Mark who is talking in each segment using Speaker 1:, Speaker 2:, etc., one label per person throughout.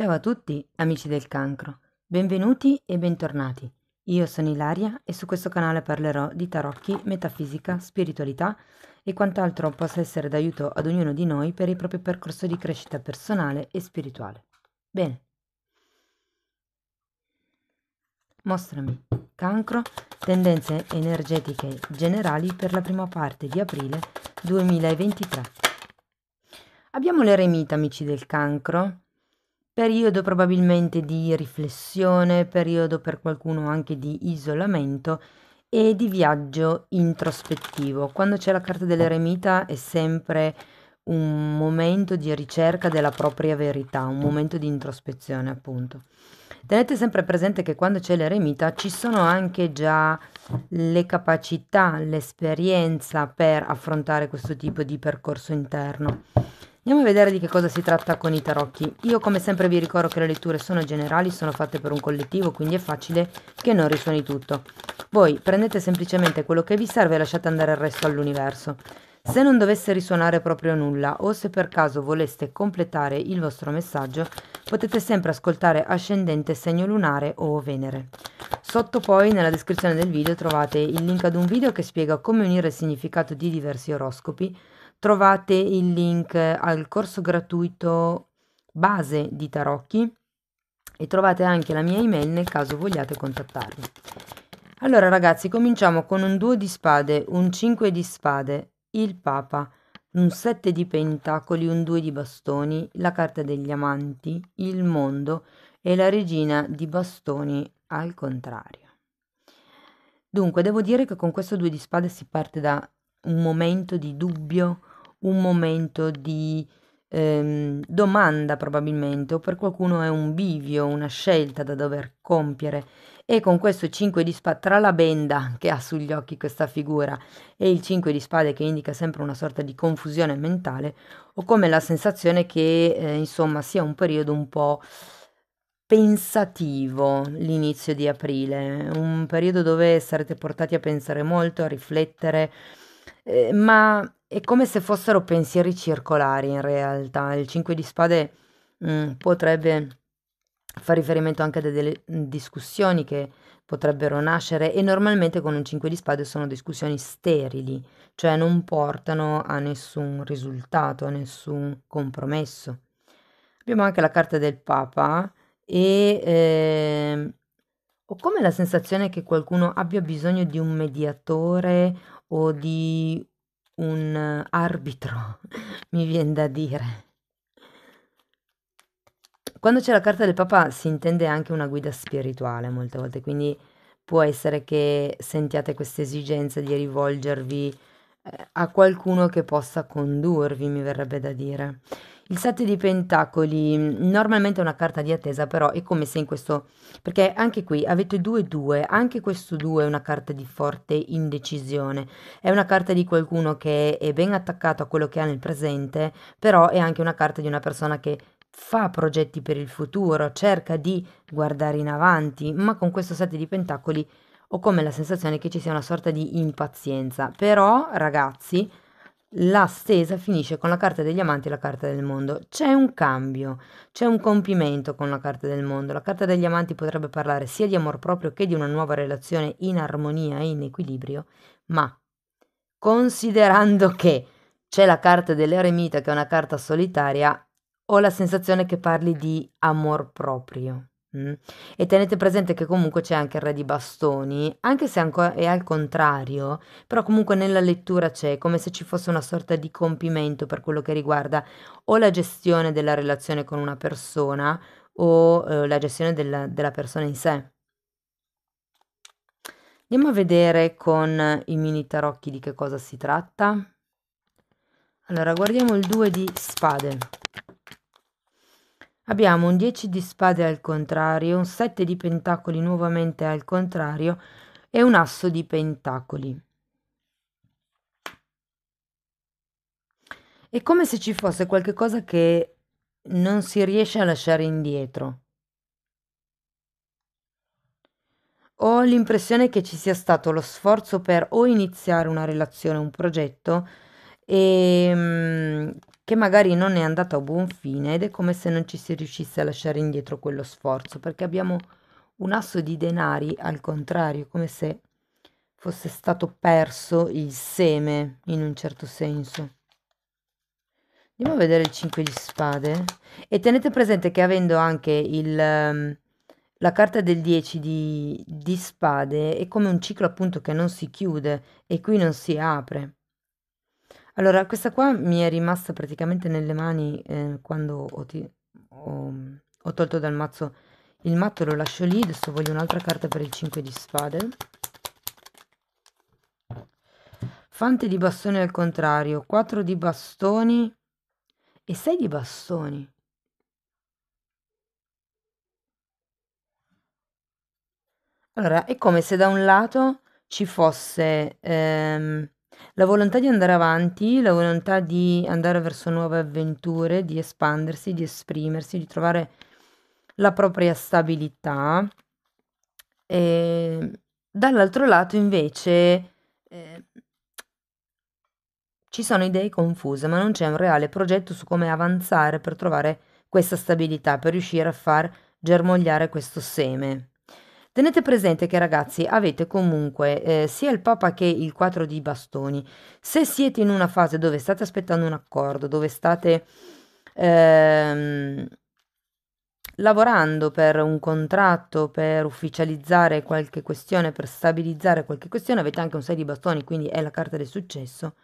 Speaker 1: Ciao a tutti, amici del cancro. Benvenuti e bentornati. Io sono Ilaria e su questo canale parlerò di tarocchi, metafisica, spiritualità e quant'altro possa essere d'aiuto ad ognuno di noi per il proprio percorso di crescita personale e spirituale. Bene. Mostrami cancro, tendenze energetiche generali per la prima parte di aprile 2023. Abbiamo l'eremita, amici del cancro, periodo probabilmente di riflessione, periodo per qualcuno anche di isolamento e di viaggio introspettivo. Quando c'è la carta dell'eremita è sempre un momento di ricerca della propria verità, un momento di introspezione appunto. Tenete sempre presente che quando c'è l'eremita ci sono anche già le capacità, l'esperienza per affrontare questo tipo di percorso interno. Andiamo a vedere di che cosa si tratta con i tarocchi. Io come sempre vi ricordo che le letture sono generali, sono fatte per un collettivo, quindi è facile che non risuoni tutto. Voi prendete semplicemente quello che vi serve e lasciate andare il resto all'universo. Se non dovesse risuonare proprio nulla o se per caso voleste completare il vostro messaggio, potete sempre ascoltare ascendente segno lunare o Venere. Sotto poi nella descrizione del video trovate il link ad un video che spiega come unire il significato di diversi oroscopi trovate il link al corso gratuito base di tarocchi e trovate anche la mia email nel caso vogliate contattarmi. Allora ragazzi, cominciamo con un 2 di spade, un 5 di spade, il Papa, un 7 di pentacoli, un 2 di bastoni, la carta degli amanti, il mondo e la regina di bastoni al contrario. Dunque, devo dire che con questo 2 di spade si parte da un momento di dubbio, un momento di ehm, domanda probabilmente, o per qualcuno è un bivio, una scelta da dover compiere. E con questo 5 di spade, tra la benda che ha sugli occhi questa figura e il 5 di spade che indica sempre una sorta di confusione mentale, ho come la sensazione che eh, insomma sia un periodo un po' pensativo l'inizio di aprile, un periodo dove sarete portati a pensare molto, a riflettere, eh, ma è come se fossero pensieri circolari in realtà. Il 5 di spade mh, potrebbe fare riferimento anche a delle discussioni che potrebbero nascere e normalmente con un 5 di spade sono discussioni sterili, cioè non portano a nessun risultato, a nessun compromesso. Abbiamo anche la carta del Papa e eh, ho come la sensazione che qualcuno abbia bisogno di un mediatore o di un arbitro, mi viene da dire. Quando c'è la carta del Papa si intende anche una guida spirituale molte volte, quindi può essere che sentiate questa esigenza di rivolgervi a qualcuno che possa condurvi, mi verrebbe da dire. Il 7 di pentacoli normalmente è una carta di attesa, però è come se in questo... perché anche qui avete 2-2, anche questo 2 è una carta di forte indecisione, è una carta di qualcuno che è ben attaccato a quello che ha nel presente, però è anche una carta di una persona che fa progetti per il futuro, cerca di guardare in avanti, ma con questo 7 di pentacoli ho come la sensazione che ci sia una sorta di impazienza. Però, ragazzi, la stesa finisce con la carta degli amanti e la carta del mondo. C'è un cambio, c'è un compimento con la carta del mondo. La carta degli amanti potrebbe parlare sia di amor proprio che di una nuova relazione in armonia e in equilibrio, ma considerando che c'è la carta dell'eremita che è una carta solitaria, ho la sensazione che parli di amor proprio. Mm. E tenete presente che comunque c'è anche il re di bastoni, anche se è al contrario, però comunque nella lettura c'è come se ci fosse una sorta di compimento per quello che riguarda o la gestione della relazione con una persona o eh, la gestione della, della persona in sé. Andiamo a vedere con i mini tarocchi di che cosa si tratta. Allora, guardiamo il 2 di spade. Abbiamo un 10 di spade al contrario, un 7 di pentacoli nuovamente al contrario e un asso di pentacoli. È come se ci fosse qualcosa che non si riesce a lasciare indietro. Ho l'impressione che ci sia stato lo sforzo per o iniziare una relazione, un progetto, e mm, che magari non è andato a buon fine ed è come se non ci si riuscisse a lasciare indietro quello sforzo, perché abbiamo un asso di denari al contrario, come se fosse stato perso il seme in un certo senso. Andiamo a vedere il 5 di spade e tenete presente che avendo anche il, um, la carta del 10 di, di spade è come un ciclo appunto che non si chiude e qui non si apre. Allora, questa qua mi è rimasta praticamente nelle mani eh, quando ho, ho, ho, tolto dal mazzo il matto, lo lascio lì, adesso voglio un'altra carta per il 5 di spade. Fante di bastoni al contrario, 4 di bastoni e 6 di bastoni. Allora, è come se da un lato ci fosse... Ehm, la volontà di andare avanti, la volontà di andare verso nuove avventure, di espandersi, di esprimersi, di trovare la propria stabilità. E dall'altro lato invece eh, ci sono idee confuse, ma non c'è un reale progetto su come avanzare per trovare questa stabilità, per riuscire a far germogliare questo seme. Tenete presente che ragazzi avete comunque eh, sia il Papa che il 4 di bastoni. Se siete in una fase dove state aspettando un accordo, dove state ehm, lavorando per un contratto, per ufficializzare qualche questione, per stabilizzare qualche questione, avete anche un 6 di bastoni, quindi è la carta del successo.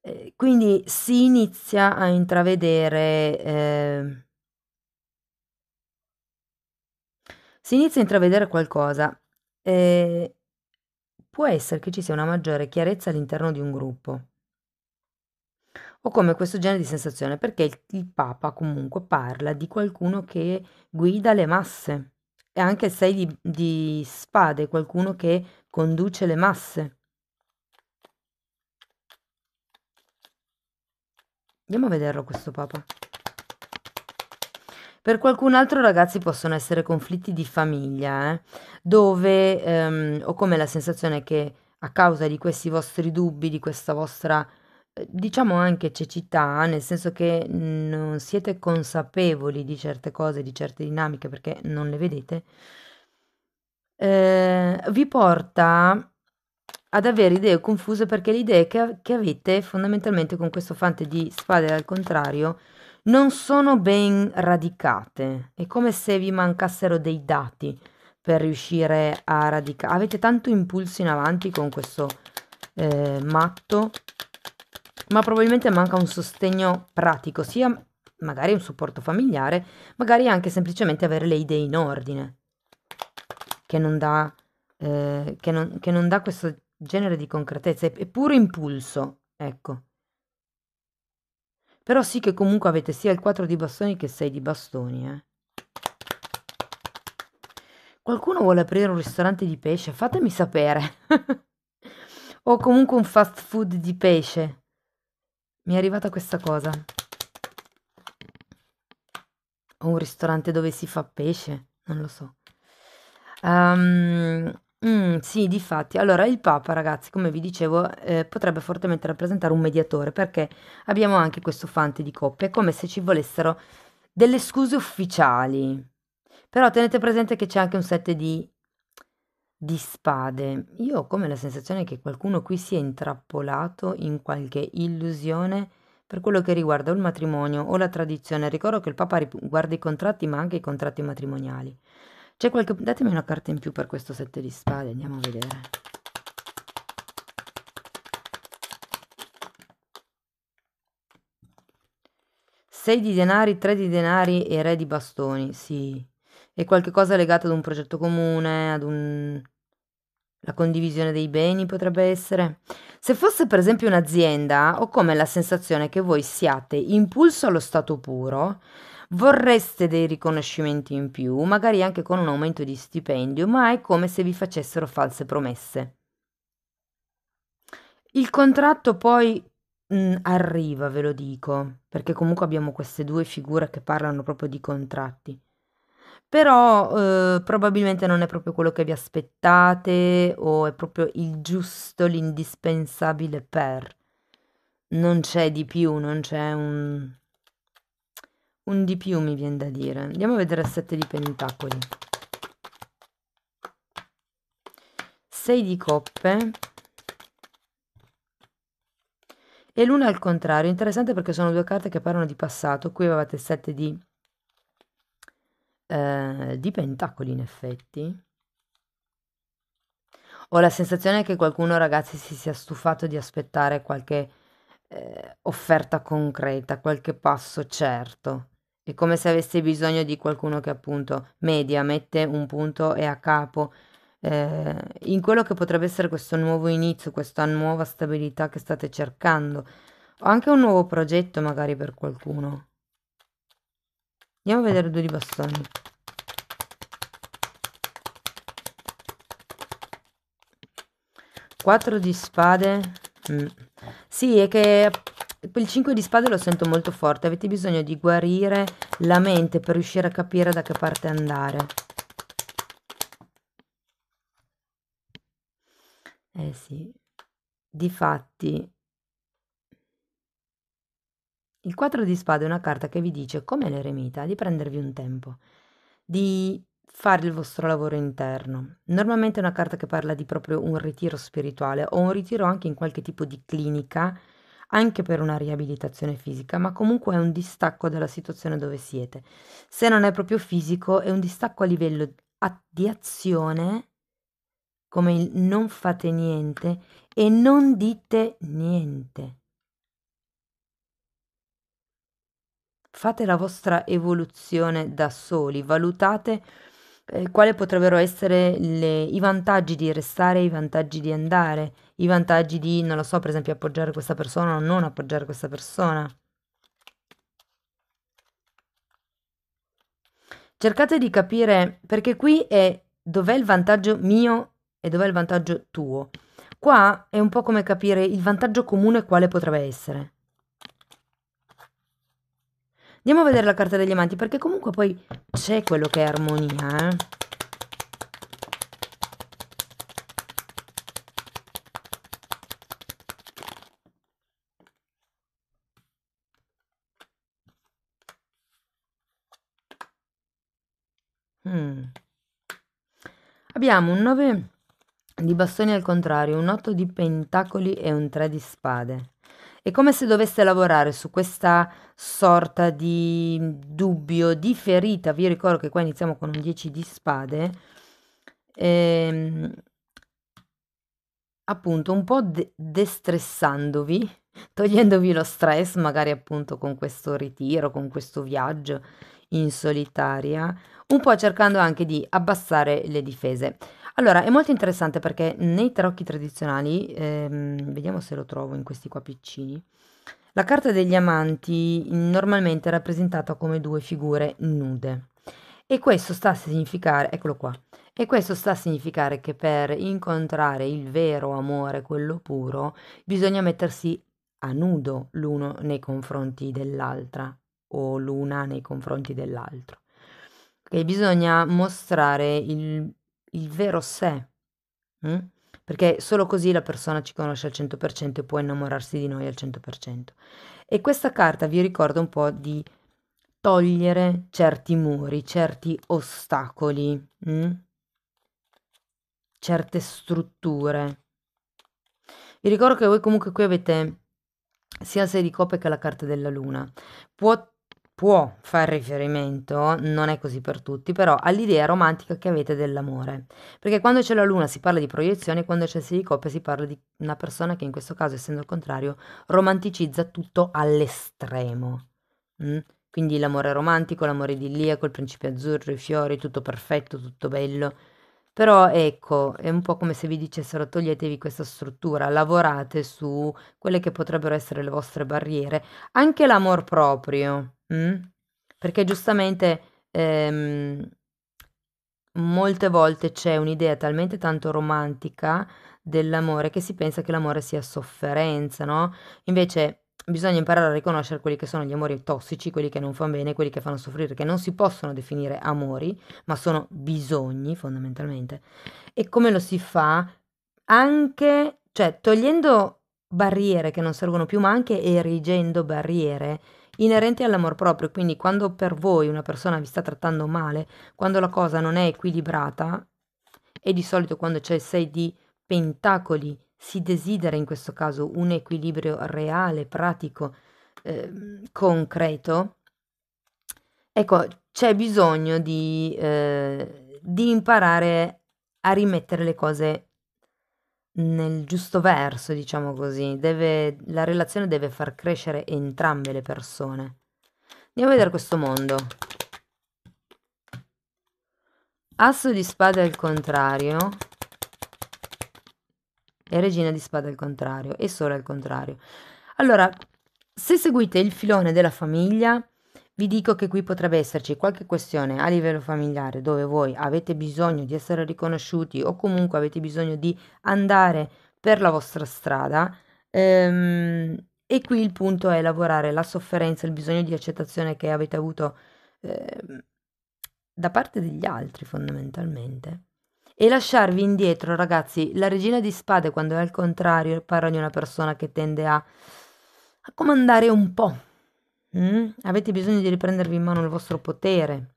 Speaker 1: Eh, quindi si inizia a intravedere... Eh, si inizia a intravedere qualcosa. E può essere che ci sia una maggiore chiarezza all'interno di un gruppo. O come questo genere di sensazione, perché il, il Papa comunque parla di qualcuno che guida le masse. E anche il 6 di, di spade, qualcuno che conduce le masse. Andiamo a vederlo questo Papa. Per qualcun altro ragazzi possono essere conflitti di famiglia, eh, dove ehm, ho come la sensazione che a causa di questi vostri dubbi, di questa vostra, eh, diciamo anche cecità, nel senso che non siete consapevoli di certe cose, di certe dinamiche perché non le vedete, eh, vi porta ad avere idee confuse perché le idee che, che avete fondamentalmente con questo fante di spade al contrario non sono ben radicate. È come se vi mancassero dei dati per riuscire a radicare. Avete tanto impulso in avanti con questo eh, matto, ma probabilmente manca un sostegno pratico, sia magari un supporto familiare, magari anche semplicemente avere le idee in ordine, che non dà, eh, che non, che non dà questo genere di concretezza, è, puro impulso, ecco. Però sì che comunque avete sia il 4 di bastoni che 6 di bastoni, eh. Qualcuno vuole aprire un ristorante di pesce? Fatemi sapere. o comunque un fast food di pesce. Mi è arrivata questa cosa. O un ristorante dove si fa pesce? Non lo so. Um, Mm, sì, difatti. Allora, il Papa, ragazzi, come vi dicevo, eh, potrebbe fortemente rappresentare un mediatore, perché abbiamo anche questo fante di coppia, è come se ci volessero delle scuse ufficiali. Però tenete presente che c'è anche un set di, di spade. Io ho come la sensazione che qualcuno qui sia intrappolato in qualche illusione per quello che riguarda o il matrimonio o la tradizione. Ricordo che il Papa riguarda i contratti, ma anche i contratti matrimoniali. C'è qualche... Datemi una carta in più per questo sette di spade, andiamo a vedere. Sei di denari, tre di denari e re di bastoni, sì. E qualche cosa legata ad un progetto comune, ad un... La condivisione dei beni potrebbe essere. Se fosse per esempio un'azienda, ho come la sensazione che voi siate impulso allo stato puro, Vorreste dei riconoscimenti in più, magari anche con un aumento di stipendio, ma è come se vi facessero false promesse. Il contratto poi mh, mm, arriva, ve lo dico, perché comunque abbiamo queste due figure che parlano proprio di contratti. Però eh, probabilmente non è proprio quello che vi aspettate o è proprio il giusto, l'indispensabile per. non c'è di più, non c'è un... un di più mi viene da dire. Andiamo a vedere il 7 di pentacoli. 6 di coppe e l'una al contrario. Interessante perché sono due carte che parlano di passato. Qui avevate il 7 di, eh, di pentacoli in effetti. Ho la sensazione che qualcuno, ragazzi, si sia stufato di aspettare qualche eh, offerta concreta, qualche passo certo. È come se avesse bisogno di qualcuno che appunto media, mette un punto e a capo eh, in quello che potrebbe essere questo nuovo inizio, questa nuova stabilità che state cercando. O anche un nuovo progetto magari per qualcuno. Andiamo a vedere due di bastoni. Quattro di spade. Mm. Sì, è che il 5 di spade lo sento molto forte. Avete bisogno di guarire la mente per riuscire a capire da che parte andare. Eh sì. Difatti il 4 di spade è una carta che vi dice, come l'eremita, di prendervi un tempo, di fare il vostro lavoro interno. Normalmente è una carta che parla di proprio un ritiro spirituale o un ritiro anche in qualche tipo di clinica, anche per una riabilitazione fisica, ma comunque è un distacco dalla situazione dove siete. Se non è proprio fisico, è un distacco a livello di azione, come il non fate niente e non dite niente. Fate la vostra evoluzione da soli, valutate eh, quali potrebbero essere le, i vantaggi di restare, i vantaggi di andare, i vantaggi di, non lo so, per esempio appoggiare questa persona o non appoggiare questa persona. Cercate di capire, perché qui è dov'è il vantaggio mio e dov'è il vantaggio tuo. Qua è un po' come capire il vantaggio comune quale potrebbe essere. Andiamo a vedere la carta degli amanti perché comunque poi c'è quello che è armonia, eh. Mm. Abbiamo un 9 di bastoni al contrario, un 8 di pentacoli e un 3 di spade. È come se dovesse lavorare su questa sorta di dubbio, di ferita. Vi ricordo che qua iniziamo con un 10 di spade. Ehm, appunto, un po' de destressandovi, togliendovi lo stress, magari appunto con questo ritiro, con questo viaggio in solitaria, un po' cercando anche di abbassare le difese. Allora, è molto interessante perché nei tarocchi tradizionali, ehm, vediamo se lo trovo in questi qua piccini, la carta degli amanti normalmente è rappresentata come due figure nude. E questo sta a significare, eccolo qua, e questo sta a significare che per incontrare il vero amore, quello puro, bisogna mettersi a nudo l'uno nei confronti dell'altra o l'una nei confronti dell'altro. Okay, bisogna mostrare il il vero sé, mh? perché solo così la persona ci conosce al 100% e può innamorarsi di noi al 100%. E questa carta vi ricorda un po' di togliere certi muri, certi ostacoli, mh? certe strutture. Vi ricordo che voi comunque qui avete sia il 6 di coppe che la carta della luna. Può può far riferimento, non è così per tutti, però all'idea romantica che avete dell'amore. Perché quando c'è la luna si parla di proiezione, quando c'è il coppe si parla di una persona che in questo caso, essendo il contrario, romanticizza tutto all'estremo. Mm? Quindi l'amore romantico, l'amore idilliaco, il principe azzurro, i fiori, tutto perfetto, tutto bello. Però ecco, è un po' come se vi dicessero toglietevi questa struttura, lavorate su quelle che potrebbero essere le vostre barriere, anche l'amor proprio. Mh? Perché giustamente, ehm, molte volte c'è un'idea talmente tanto romantica dell'amore che si pensa che l'amore sia sofferenza, no, invece bisogna imparare a riconoscere quelli che sono gli amori tossici, quelli che non fan bene, quelli che fanno soffrire, che non si possono definire amori, ma sono bisogni fondamentalmente. E come lo si fa? Anche cioè togliendo barriere che non servono più, ma anche erigendo barriere inerenti all'amor proprio. Quindi quando per voi una persona vi sta trattando male, quando la cosa non è equilibrata, e di solito quando c'è il 6 di pentacoli si desidera in questo caso un equilibrio reale, pratico, eh, concreto, ecco, c'è bisogno di, eh, di imparare a rimettere le cose nel giusto verso, diciamo così. Deve, la relazione deve far crescere entrambe le persone. Andiamo a vedere questo mondo. Asso di spade al contrario e regina di spade al contrario e sole al contrario. Allora, se seguite il filone della famiglia, vi dico che qui potrebbe esserci qualche questione a livello familiare dove voi avete bisogno di essere riconosciuti o comunque avete bisogno di andare per la vostra strada. Ehm, e qui il punto è lavorare la sofferenza, il bisogno di accettazione che avete avuto eh, da parte degli altri fondamentalmente. E lasciarvi indietro, ragazzi, la regina di spade quando è al contrario parla di una persona che tende a, a comandare un po' Mm? Avete bisogno di riprendervi in mano il vostro potere.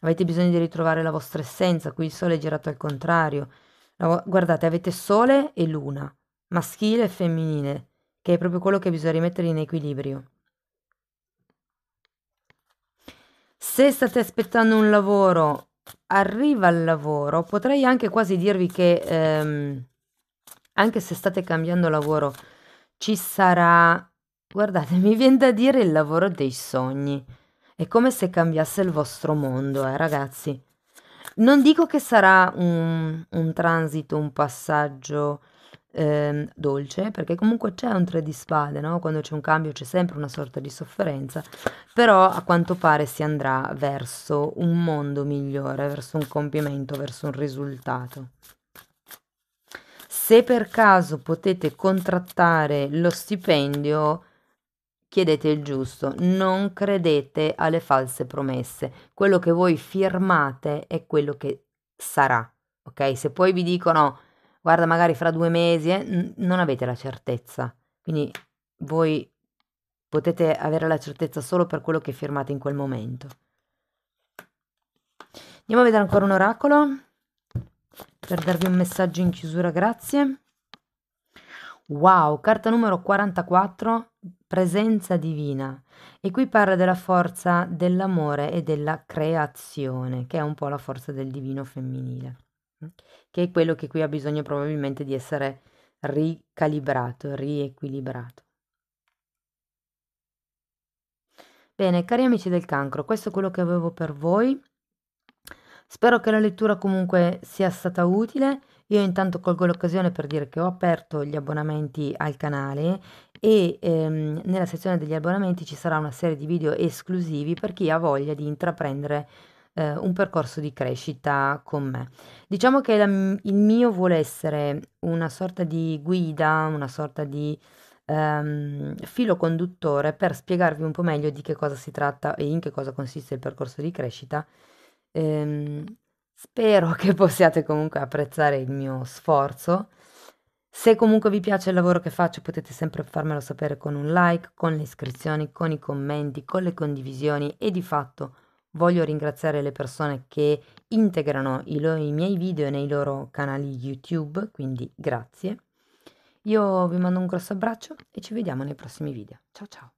Speaker 1: Avete bisogno di ritrovare la vostra essenza. Qui il sole è girato al contrario. Guardate, avete sole e luna, maschile e femminile, che è proprio quello che bisogna rimettere in equilibrio. Se state aspettando un lavoro, arriva il lavoro. Potrei anche quasi dirvi che ehm, anche se state cambiando lavoro, ci sarà Guardate, mi vien da dire il lavoro dei sogni. È come se cambiasse il vostro mondo, eh, ragazzi. Non dico che sarà un, un transito, un passaggio eh, dolce, perché comunque c'è un tre di spade, no? Quando c'è un cambio c'è sempre una sorta di sofferenza, però a quanto pare si andrà verso un mondo migliore, verso un compimento, verso un risultato. Se per caso potete contrattare lo stipendio, chiedete il giusto, non credete alle false promesse. Quello che voi firmate è quello che sarà, ok? Se poi vi dicono, guarda, magari fra due mesi, eh, n- non avete la certezza. Quindi voi potete avere la certezza solo per quello che firmate in quel momento. Andiamo a vedere ancora un oracolo per darvi un messaggio in chiusura, grazie. Wow, carta numero 44, presenza divina. E qui parla della forza dell'amore e della creazione, che è un po' la forza del divino femminile, che è quello che qui ha bisogno probabilmente di essere ricalibrato, riequilibrato. Bene, cari amici del cancro, questo è quello che avevo per voi. Spero che la lettura comunque sia stata utile. Io intanto colgo l'occasione per dire che ho aperto gli abbonamenti al canale e ehm, nella sezione degli abbonamenti ci sarà una serie di video esclusivi per chi ha voglia di intraprendere eh, un percorso di crescita con me. Diciamo che la, il mio vuole essere una sorta di guida, una sorta di ehm, filo conduttore per spiegarvi un po' meglio di che cosa si tratta e in che cosa consiste il percorso di crescita Ehm, spero che possiate comunque apprezzare il mio sforzo. Se comunque vi piace il lavoro che faccio potete sempre farmelo sapere con un like, con le iscrizioni, con i commenti, con le condivisioni e di fatto voglio ringraziare le persone che integrano i, lo- i miei video nei loro canali YouTube, quindi grazie. Io vi mando un grosso abbraccio e ci vediamo nei prossimi video. Ciao ciao!